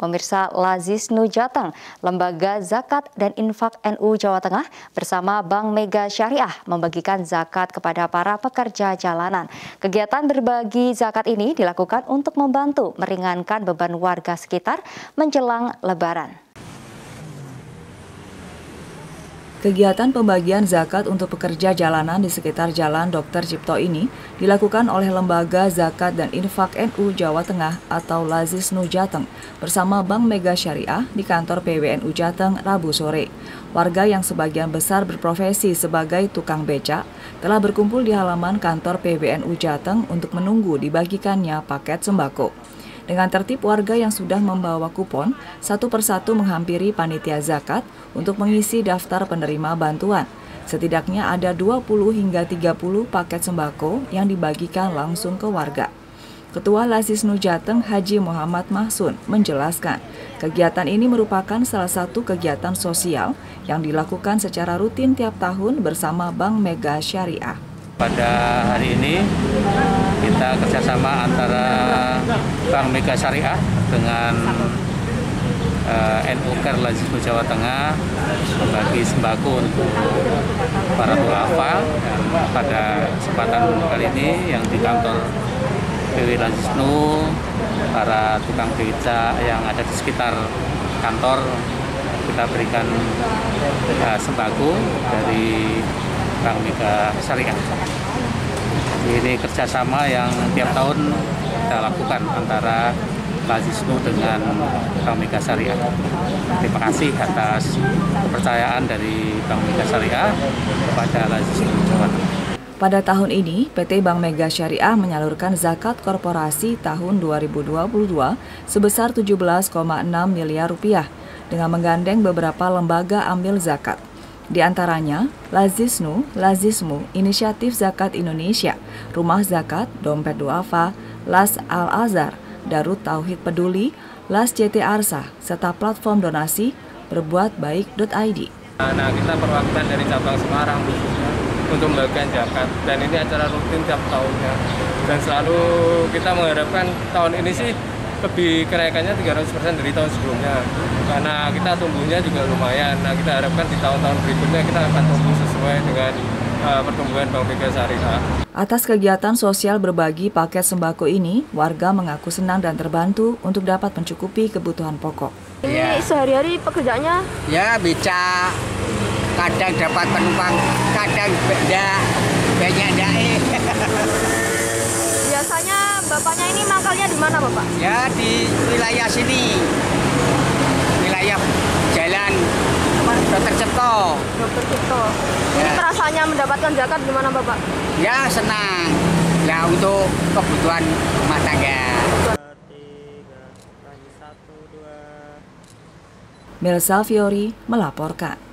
Pemirsa Lazis Nujateng, Lembaga Zakat dan Infak NU Jawa Tengah bersama Bank Mega Syariah membagikan zakat kepada para pekerja jalanan. Kegiatan berbagi zakat ini dilakukan untuk membantu meringankan beban warga sekitar menjelang Lebaran. Kegiatan pembagian zakat untuk pekerja jalanan di sekitar Jalan Dr. Cipto ini dilakukan oleh Lembaga Zakat dan Infak NU Jawa Tengah atau Lazis Nu Jateng bersama Bank Mega Syariah di kantor PWNU Jateng Rabu sore. Warga yang sebagian besar berprofesi sebagai tukang beca telah berkumpul di halaman kantor PWNU Jateng untuk menunggu dibagikannya paket sembako. Dengan tertib warga yang sudah membawa kupon, satu persatu menghampiri panitia zakat untuk mengisi daftar penerima bantuan. Setidaknya ada 20 hingga 30 paket sembako yang dibagikan langsung ke warga. Ketua Lasis Nujateng Haji Muhammad Mahsun menjelaskan, kegiatan ini merupakan salah satu kegiatan sosial yang dilakukan secara rutin tiap tahun bersama Bank Mega Syariah. Pada hari ini kita kerjasama antara Bank Mega Syariah dengan uh, eh, NU Ker Lazismu Jawa Tengah membagi sembako untuk para duafa pada kesempatan kali ini yang di kantor PW Lazisnu para tukang beca yang ada di sekitar kantor kita berikan uh, sembako dari Bank Mega Syariah. Ini kerjasama yang tiap tahun kita lakukan antara Lazisnu dengan Bank Mega Syariah. Terima kasih atas kepercayaan dari Bank Mega Syariah kepada Lazisnu Jawa. Pada tahun ini, PT Bank Mega Syariah menyalurkan zakat korporasi tahun 2022 sebesar 17,6 miliar rupiah dengan menggandeng beberapa lembaga ambil zakat. Di antaranya, Lazisnu, Lazismu, Inisiatif Zakat Indonesia, Rumah Zakat, Dompet Duafa, Las Al-Azhar, Darut Tauhid Peduli, Las CT Arsa, serta platform donasi berbuatbaik.id. Nah, kita perwakilan dari cabang Semarang khususnya untuk membagikan zakat dan ini acara rutin tiap tahunnya dan selalu kita mengharapkan tahun ini sih lebih kenaikannya 300% dari tahun sebelumnya karena kita tumbuhnya juga lumayan nah kita harapkan di tahun-tahun berikutnya kita akan tumbuh sesuai dengan uh, pertumbuhan Bank Mega Syariah. Atas kegiatan sosial berbagi paket sembako ini, warga mengaku senang dan terbantu untuk dapat mencukupi kebutuhan pokok. Ini ya. sehari-hari pekerjaannya? Ya, beca. Kadang dapat penumpang, kadang beda, banyak dae. Ini mangkalnya di mana, Bapak? Ya, di wilayah sini. Wilayah jalan Dokter Cipto. Dokter Cipto. Ini ya. perasaannya mendapatkan zakat gimana, Bapak? Ya, senang. Ya, untuk kebutuhan rumah tangga. Melsa Fiori melaporkan.